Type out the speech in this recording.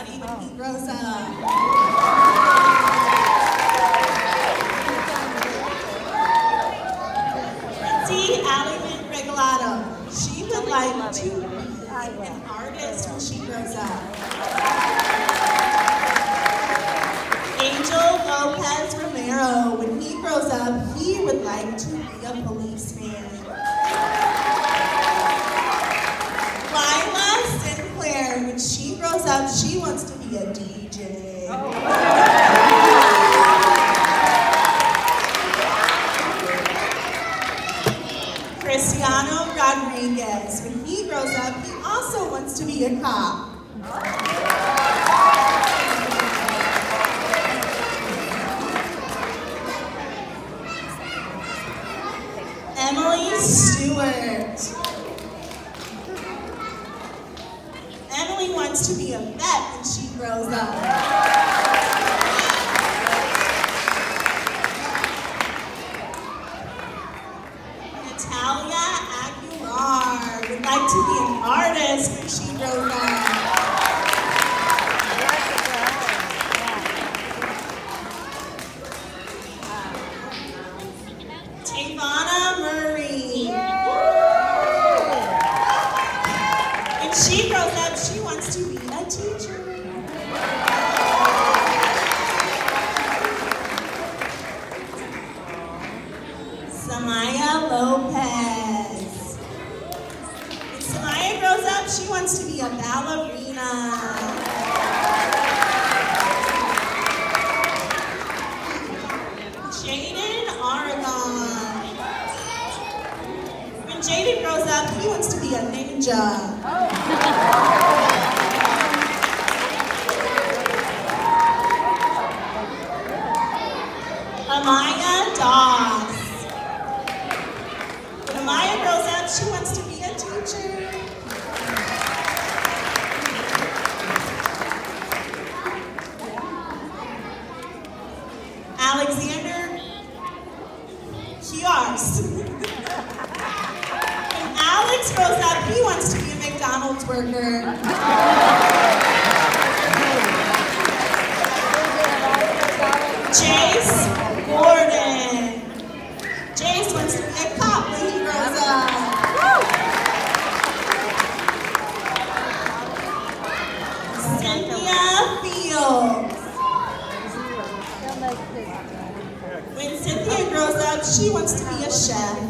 buddy when oh. he grows up. Regalado. She would like to be an artist when she grows up. She wants to be a DJ. Cristiano Rodriguez. When he grows up, he also wants to be a cop. Emily Stewart. Emily wants to be a vet when she grows up. Natalia Aguilar would like to be an artist when she grows up. Tavana Murray. When she grows up, she wants Samaya Lopez. When Samaya grows up, she wants to be a ballerina. Jaden Aragon. When Jaden grows up, he wants to be a ninja. Amaya Doss. When Amaya grows up, she wants to be a teacher. Alexander Kiars. When Alex grows up, he wants to be a McDonald's worker. Gordon. She wants to be a chef.